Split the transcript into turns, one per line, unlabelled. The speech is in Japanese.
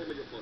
ホーム旅行